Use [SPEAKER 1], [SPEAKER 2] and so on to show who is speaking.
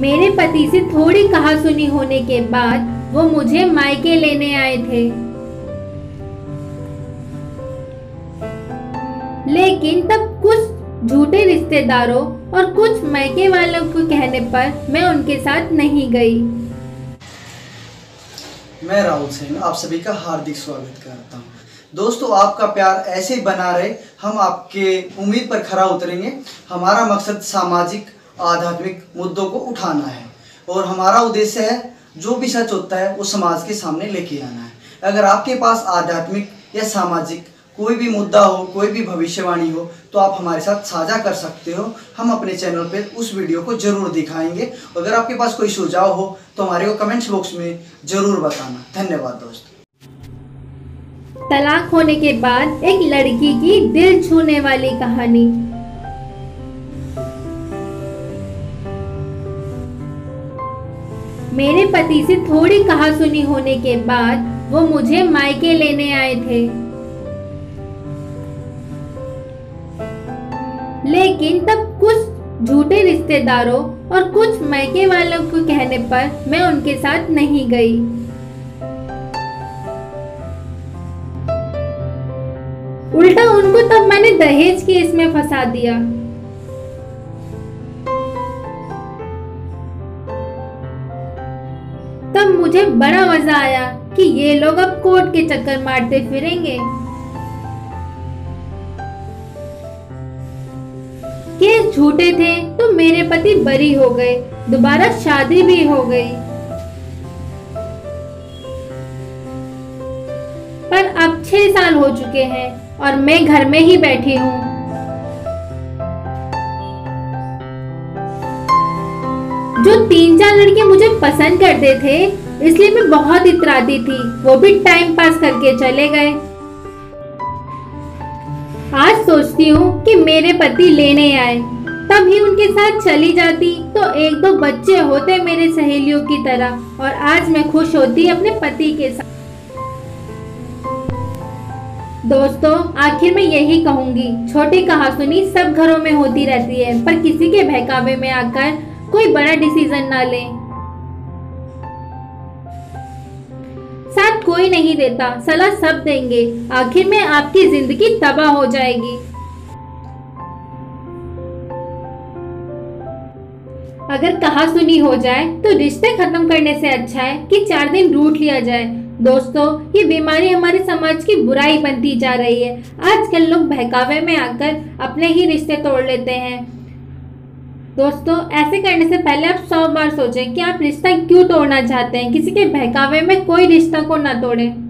[SPEAKER 1] मेरे पति से थोड़ी कहा सुनी होने के बाद वो मुझे मायके लेने आए थे। लेकिन तब कुछ झूठे रिश्तेदारों और कुछ मायके वालों के कहने पर मैं उनके साथ नहीं गई।
[SPEAKER 2] मैं राहुल सिंह, आप सभी का हार्दिक स्वागत करता हूँ। दोस्तों, आपका प्यार ऐसे ही बना रहे, हम आपके उम्मीद पर खरा उतरेंगे। हमारा मकसद सामाजिक आध्यात्मिक मुद्दों को उठाना है। और हमारा उद्देश्य है, जो भी सच होता है, वो समाज के सामने लेके आना है। अगर आपके पास आध्यात्मिक या सामाजिक कोई भी मुद्दा हो, कोई भी भविष्यवाणी हो तो आप हमारे साथ साझा कर सकते हो। हम अपने चैनल पर उस वीडियो को ज़रूर दिखाएँगे। अगर आपके पास कोई सुझाव हो तो हमारे को कमेंट्स बॉक्स में ज़रूर बताना। धन्यवाद दोस्तों।
[SPEAKER 1] तलाक होने के बाद एक लड़की की दिल छूने वाली कहानी। मेरे पति से थोड़ी कहा सुनी होने के बाद वो मुझे मायके लेने आए थे। लेकिन तब कुछ झूठे रिश्तेदारों और कुछ मायके वालों के कहने पर मैं उनके साथ नहीं गई। उल्टा उनको तब मैंने दहेज केस में फंसा दिया। मुझे बड़ा मज़ा आया कि ये लोग अब कोर्ट के चक्कर मारते फिरेंगे। केस झूठे थे तो मेरे पति बरी हो गए, दोबारा शादी भी हो गई। पर अब छह साल हो चुके हैं और मैं घर में ही बैठी हूँ। जो तीन चार लड़के मुझे पसंद करते थे इसलिए मैं बहुत इतराती थी। वो भी टाइम पास करके चले गए। आज सोचती हूँ कि मेरे पति लेने आए। तब ही उनके साथ चली जाती तो एक दो बच्चे होते मेरे सहेलियों की तरह और आज मैं खुश होती अपने पति के साथ। दोस्तों, आखिर में यही कहूँगी, छोटी कहासुनी सब घरों में होती रहती है, पर किसी के बहकावे में आकर कोई बड़ा डिसीज़न ना ले। कोई नहीं देता, सलाह सब देंगे। आखिर में आपकी ज़िंदगी तबाह हो जाएगी। अगर कहा सुनी हो जाए तो रिश्ते खत्म करने से अच्छा है कि चार दिन रूठ लिया जाए। दोस्तों, ये बीमारी हमारे समाज की बुराई बनती जा रही है। आजकल लोग बहकावे में आकर अपने ही रिश्ते तोड़ लेते हैं। दोस्तों, ऐसे करने से पहले आप सौ बार सोचें कि आप रिश्ता क्यों तोड़ना चाहते हैं? किसी के बहकावे में कोई रिश्ता को ना तोड़ें।